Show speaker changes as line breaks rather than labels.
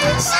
Science.